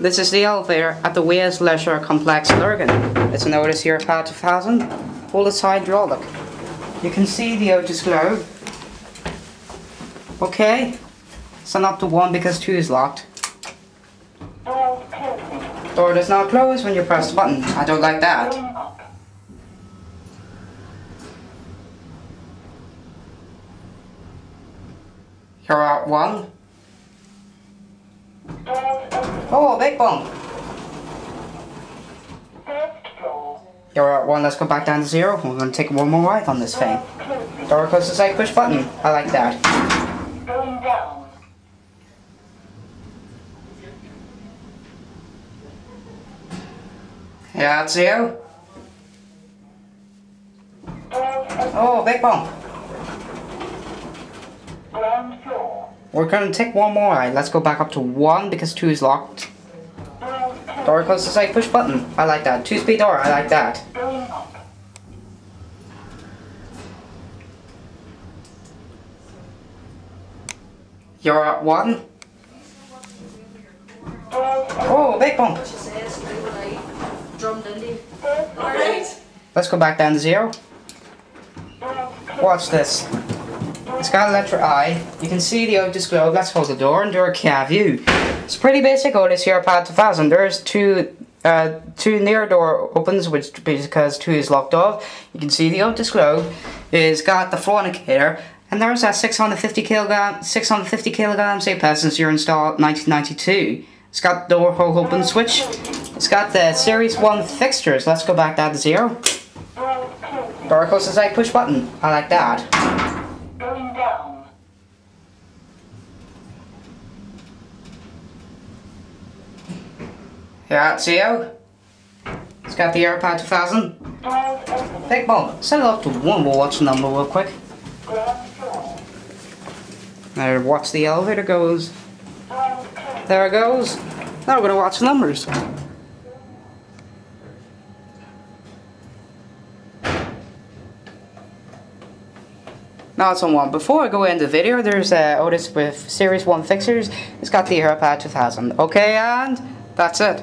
This is the elevator at the Waves Leisure Complex Lurgan. It's an Otis Europa 2000, full side hydraulic. You can see the Otis globe. Okay, send up to 1 because 2 is locked. Door does not close when you press the button. I don't like that. Going up. You're at 1. Doors open. Oh, big bump. At 1, let's go back down to 0. We're to take one more ride on this thing. Door closes side push button. I like that. Yeah, that's you. Oh, big bump. Ground floor. We're to take one more ride. Let's go back up to 1 because 2 is locked. Door closes side push button. I like that. 2 speed door. I like that. You're at 1. Doors. Oh, big bump. Alright. Let's go back down to 0. Watch this. It's got a letter I. You can see the Otis globe. Let's hold the door and do a car view. It's pretty basic Otis Europa 2000. There's two uh, two near door opens, which because two is locked off. You can see the Otis globe. It's got the floor indicator. And there's that 650 kilogram, 650 kilograms A since you're installed 1992. It's got the door hole open switch. It's got the Series 1 fixtures. Let's go back down to zero. Door closes like push button. I like that. Yeah, it's you. It's got the Europa 2000. Doors open. Big bump. Set it up to one. Watch number real quick. There, watch the elevator goes. There it goes. Now we're gonna watch the numbers. Now it's on one. Before I go into the video, there's uh, Otis with Series 1 Fixers. It's got the Europa 2000. Okay, and that's it.